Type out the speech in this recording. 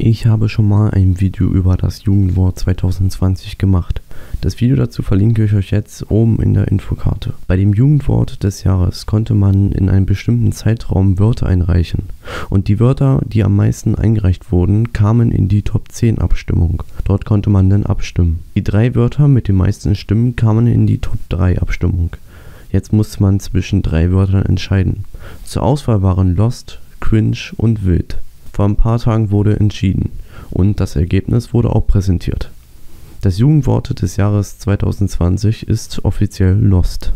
Ich habe schon mal ein Video über das Jugendwort 2020 gemacht. Das Video dazu verlinke ich euch jetzt oben in der Infokarte. Bei dem Jugendwort des Jahres konnte man in einem bestimmten Zeitraum Wörter einreichen. Und die Wörter, die am meisten eingereicht wurden, kamen in die Top 10 Abstimmung. Dort konnte man dann abstimmen. Die drei Wörter mit den meisten Stimmen kamen in die Top 3 Abstimmung. Jetzt musste man zwischen drei Wörtern entscheiden. Zur Auswahl waren Lost, Cringe und Wild. Vor ein paar Tagen wurde entschieden und das Ergebnis wurde auch präsentiert. Das Jugendwort des Jahres 2020 ist offiziell Lost